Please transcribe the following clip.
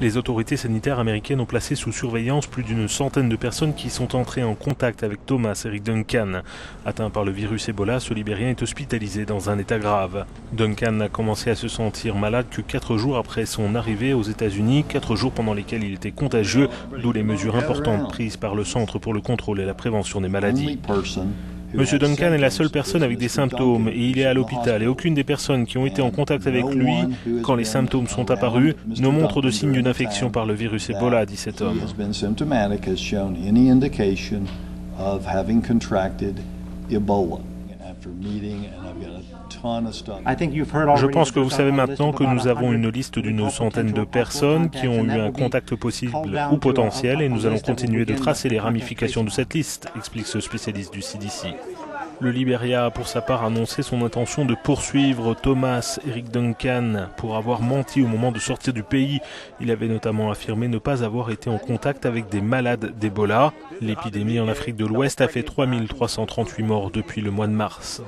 Les autorités sanitaires américaines ont placé sous surveillance plus d'une centaine de personnes qui sont entrées en contact avec Thomas Eric Duncan. Atteint par le virus Ebola, ce Libérien est hospitalisé dans un état grave. Duncan n'a commencé à se sentir malade que quatre jours après son arrivée aux États-Unis, quatre jours pendant lesquels il était contagieux, d'où les mesures importantes prises par le Centre pour le contrôle et la prévention des maladies. Monsieur Duncan est la seule personne avec des symptômes et il est à l'hôpital et aucune des personnes qui ont été en contact avec lui quand les symptômes sont apparus ne montre de signe d'une infection par le virus Ebola, dit cet homme. Je pense que vous savez maintenant que nous avons une liste d'une centaine de personnes qui ont eu un contact possible ou potentiel et nous allons continuer de tracer les ramifications de cette liste, explique ce spécialiste du CDC. Le Liberia a pour sa part annoncé son intention de poursuivre Thomas Eric Duncan pour avoir menti au moment de sortir du pays. Il avait notamment affirmé ne pas avoir été en contact avec des malades d'Ebola. L'épidémie en Afrique de l'Ouest a fait 3338 morts depuis le mois de mars.